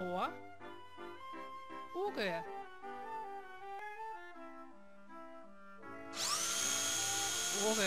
我，乌龟。乌龟